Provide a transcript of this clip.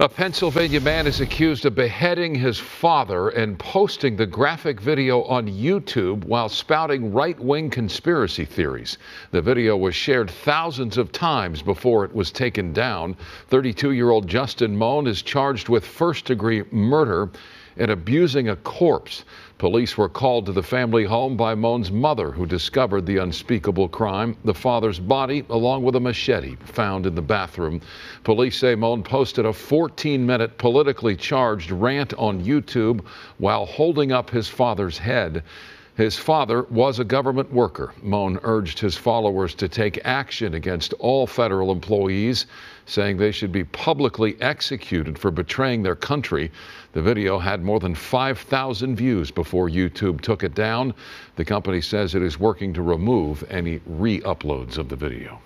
A Pennsylvania man is accused of beheading his father and posting the graphic video on YouTube while spouting right wing conspiracy theories. The video was shared thousands of times before it was taken down. 32 year old Justin Mohn is charged with first degree murder and abusing a corpse. Police were called to the family home by Mohn's mother, who discovered the unspeakable crime. The father's body, along with a machete, found in the bathroom. Police say Moan posted a 14 minute politically charged rant on YouTube while holding up his father's head. His father was a government worker. Mohn urged his followers to take action against all federal employees, saying they should be publicly executed for betraying their country. The video had more than 5,000 views before YouTube took it down. The company says it is working to remove any re uploads of the video.